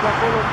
законов